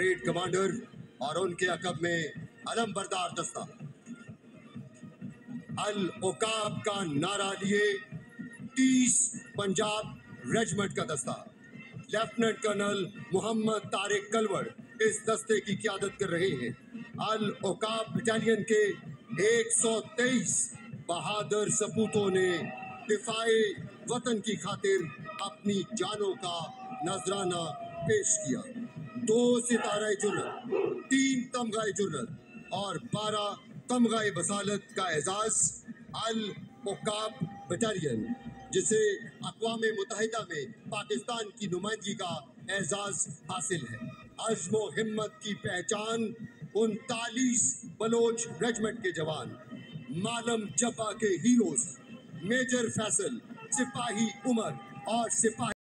Parade commander और उनके अकब में अलम बरदार दस्ता अल ओकाब का नारा लिए तीस पंजाब रेजिमेंट का दस्ता लेफ्टिनेंट कर्नल मोहम्मद तारिक कलवड़ इस दस्ते की क्यादत कर रहे हैं अल ओकाब बटालियन के 123 बहादुर सपूतों ने दिफाए वतन की खातिर अपनी जानों का नजराना पेश किया दो सितारा जुर्रत, तीन तमगाए जुर्रत और बारह तमगाए बसालत का एजाज अल ओकाब बटालियन, जिसे अकवा मुतहदा में पाकिस्तान की नुमाइंदगी का एजाज हासिल है। अजमो हिम्मत की पहचान उनतालीस बलोच रेजिमेंट के जवान, मालम जब्बा के हीरोज, मेजर फैसल, सिपाही उमर और सिपाही